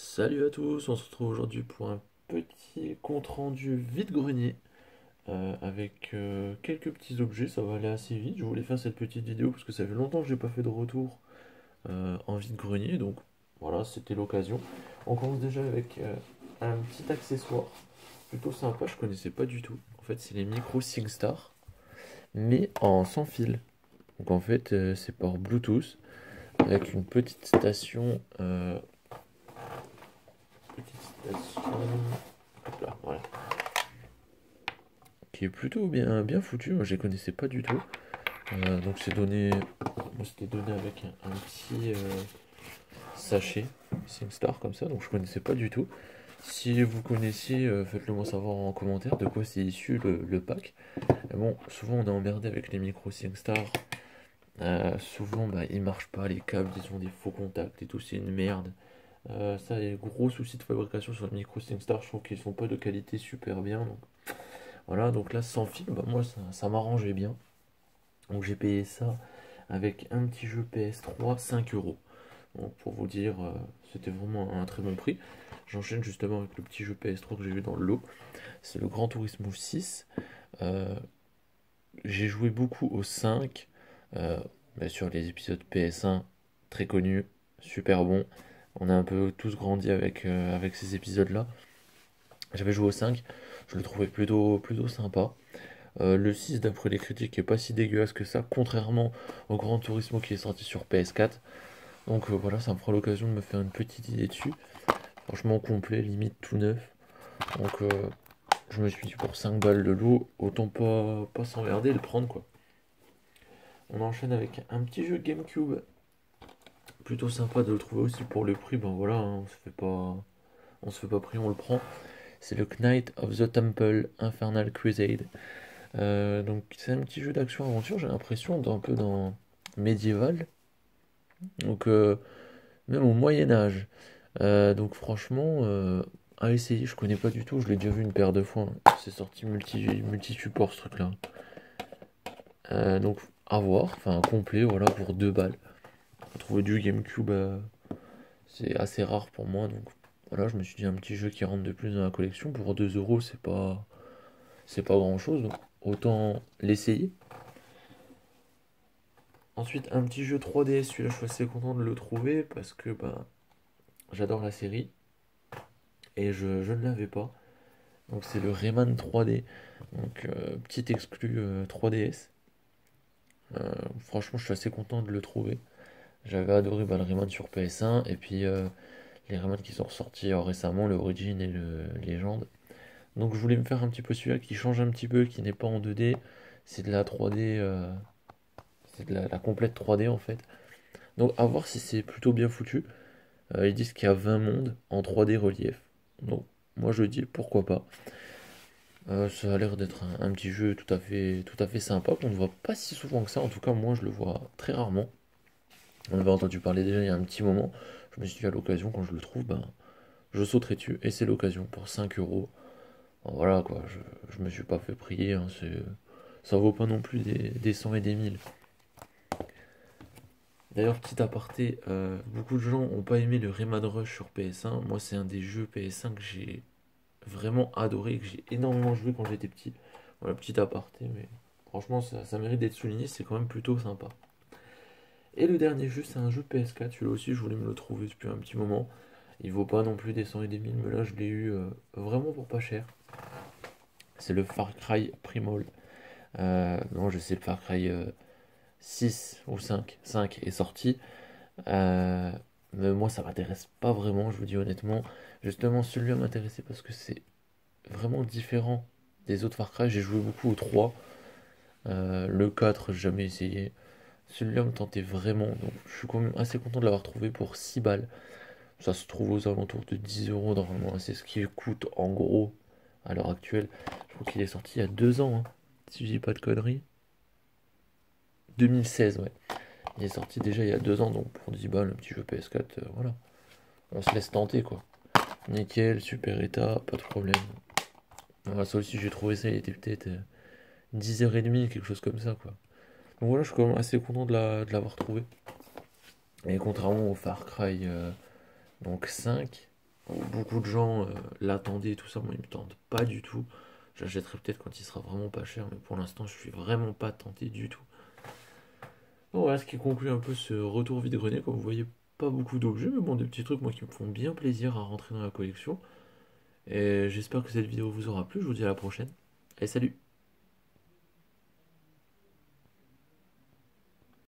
Salut à tous, on se retrouve aujourd'hui pour un petit compte rendu vide-grenier euh, avec euh, quelques petits objets, ça va aller assez vite. Je voulais faire cette petite vidéo parce que ça fait longtemps que j'ai pas fait de retour euh, en vide-grenier, donc voilà, c'était l'occasion. On commence déjà avec un petit accessoire plutôt sympa, je connaissais pas du tout. En fait, c'est les micros SingStar, mais en sans fil. Donc en fait, c'est par Bluetooth avec une petite station est plutôt bien, bien foutu. Moi, je les connaissais pas du tout. Euh, donc, c'est donné. C'était donné avec un, petit euh, sachet SingStar comme ça. Donc, je connaissais pas du tout. Si vous connaissiez, euh, faites-le moi savoir en commentaire de quoi c'est issu le, pack. bon, souvent on est emmerdé avec les micros SingStar. souvent, bah, ils marchent pas, les câbles, ils ont des faux contacts et tout, c'est une merde. Ça, a gros soucis de fabrication sur le micro SingStar. Je trouve qu'ils sont pas de qualité super bien. Voilà, donc là, sans fil, bah, moi, ça, m'arrangeait bien. Donc, j'ai payé ça avec un petit jeu PS3, 5 euros. Pour vous dire, euh, c'était vraiment un très bon prix. J'enchaîne justement avec le petit jeu PS3 que j'ai vu dans le lot. C'est le Grand Turismo 6. Euh, j'ai joué beaucoup au 5. bien sûr, les épisodes PS1, très connus, super bon. On a un peu tous grandi avec, euh, avec ces épisodes-là. J'avais joué au 5, je le trouvais plutôt, plutôt sympa. Euh, le 6, d'après les critiques, est pas si dégueulasse que ça, contrairement au Grand Turismo qui est sorti sur PS4. Donc euh, voilà, ça me fera l'occasion de me faire une petite idée dessus. Franchement complet, limite tout neuf. Donc je me suis dit pour 5 balles de lot, autant pas, pas s'emmerder et le prendre quoi. On enchaîne avec un petit jeu GameCube plutôt sympa de le trouver aussi pour le prix. Ben voilà, hein, on se fait pas, on se fait pas prix, on le prend. C'est le Knight of the Temple Infernal Crusade. Euh, donc c'est un petit jeu d'action aventure. J'ai l'impression d'un peu dans médiéval. Donc euh, même au Moyen Âge. Euh, donc franchement, à essayer. Je connais pas du tout. Je l'ai déjà vu une paire de fois. C'est sorti multi multi support ce truc là. donc à voir. Enfin complet. Voilà pour deux balles trouver du GameCube, c'est assez rare pour moi. Donc voilà, je me suis dit un petit jeu qui rentre de plus dans la collection. Pour 2 euros, c'est pas, c'est pas grand chose. Donc autant l'essayer. Ensuite, un petit jeu 3D. Celui-là, je suis assez content de le trouver parce que ben, j'adore la série. Et je, ne l'avais pas. Donc c'est le Rayman 3D. Donc petit exclu 3DS. Euh, franchement, je suis assez content de le trouver. J'avais adoré bah, le Rayman sur PS1 et puis euh, les Rayman qui sont ressortis euh, récemment, le Origin et le Legend. Donc je voulais me faire un petit peu celui-là qui change un petit peu, qui n'est pas en 2D. C'est de la 3D, euh, c'est de la, complète 3D en fait. Donc à voir si c'est plutôt bien foutu. ils disent qu'il y a 20 mondes en 3D relief. Donc moi je dis pourquoi pas. ça a l'air d'être un, un, petit jeu tout à fait, tout à fait sympa qu'on ne voit pas si souvent que ça. En tout cas moi je le vois très rarement. On avait entendu parler déjà il y a un petit moment. Je me suis à l'occasion, quand je le trouve, ben, je sauterai dessus. Et c'est l'occasion pour 5 euros. Voilà quoi, je, je me suis pas fait prier. Hein, ça vaut pas non plus des, des 100 et des 1000. D'ailleurs, petit aparté, euh, beaucoup de gens ont pas aimé le Rayman Rush sur PS1. Moi, c'est un des jeux PS1 que j'ai vraiment adoré, que j'ai énormément joué quand j'étais petit. Voilà, petit aparté, mais franchement, ça, ça mérite d'être souligné, c'est quand même plutôt sympa. Et le dernier jeu, c'est un jeu PS4. Celui-là aussi, je voulais me le trouver depuis un petit moment. Il vaut pas non plus des 100 et des 1000, mais là, je l'ai eu euh, vraiment pour pas cher. C'est le Far Cry Primal. Euh, non, je sais, le Far Cry 6 euh, ou 5. 5 est sorti. mais moi, ça m'intéresse pas vraiment, je vous dis honnêtement. Justement, celui-là m'intéressait parce que c'est vraiment différent des autres Far Cry. J'ai joué beaucoup au 3. le 4, j'ai jamais essayé. Celui-là me tentait vraiment, donc je suis quand même assez content de l'avoir trouvé pour 6 balles. Ça se trouve aux alentours de 10 euros normalement, c'est ce qu'il coûte en gros à l'heure actuelle. Je crois qu'il est sorti il y a 2 ans, hein, si je dis pas de conneries. 2016, ouais. Il est sorti déjà il y a 2 ans, donc pour 10 balles, un petit jeu PS4, euh, voilà. On se laisse tenter quoi. Nickel, super état, pas de problème. Voilà, ça aussi j'ai trouvé ça, il était peut-être 10h30, euh, quelque chose comme ça quoi. Donc voilà, je suis quand même assez content de l'avoir trouvé. Et contrairement au Far Cry euh, donc 5, beaucoup de gens euh, l'attendaient tout ça, moi il me tente pas du tout. J'achèterai peut-être quand il sera vraiment pas cher, mais pour l'instant je suis vraiment pas tenté du tout. Bon voilà ce qui conclut un peu ce retour vide-grenier, comme vous voyez pas beaucoup d'objets, mais bon des petits trucs moi qui me font bien plaisir à rentrer dans la collection. Et j'espère que cette vidéo vous aura plu, je vous dis à la prochaine. Et salut